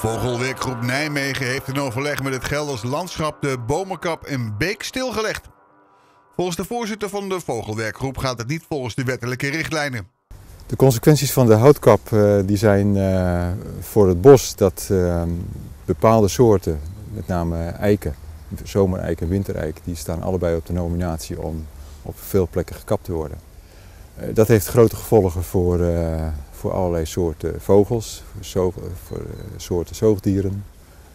Vogelwerkgroep Nijmegen heeft in overleg met het Gelders Landschap de bomenkap en beek stilgelegd. Volgens de voorzitter van de Vogelwerkgroep gaat het niet volgens de wettelijke richtlijnen. De consequenties van de houtkap uh, die zijn uh, voor het bos dat uh, bepaalde soorten, met name eiken, zomereik en wintereik, die staan allebei op de nominatie om op veel plekken gekapt te worden. dat heeft grote gevolgen voor, voor allerlei soorten vogels, voor, voor soorten zoogdieren.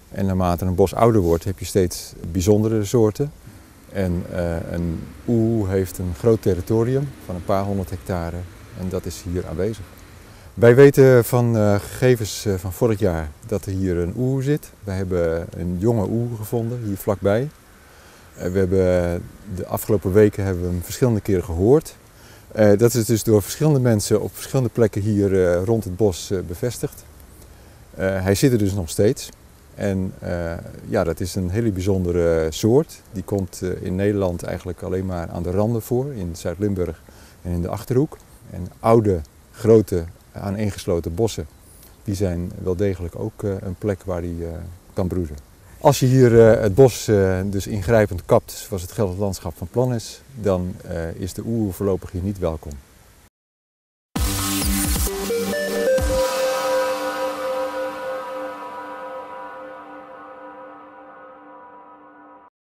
En naarmate een bos ouder wordt heb je steeds bijzondere soorten. En een oe heeft een groot territorium van een paar honderd hectare en dat is hier aanwezig. Wij weten van uh, gegevens van vorig jaar dat er hier een oer zit. We hebben een jonge oer gevonden hier vlakbij. We hebben de afgelopen weken hebben we hem verschillende keren gehoord. Dat is dus door verschillende mensen op verschillende plekken hier rond het bos bevestigd. hij zit er dus nog steeds. En ja, dat is een hele bijzondere soort. Die komt in Nederland eigenlijk alleen maar aan de randen voor, in Zuid-Limburg en in de Achterhoek. En oude, grote, aaneengesloten bossen, die zijn wel degelijk ook een plek waar uh, kan broeden. Als je hier uh, het bos dus ingrijpend kapt, zoals het Gelderland landschap van plan is, dan is de oer voorlopig hier niet welkom.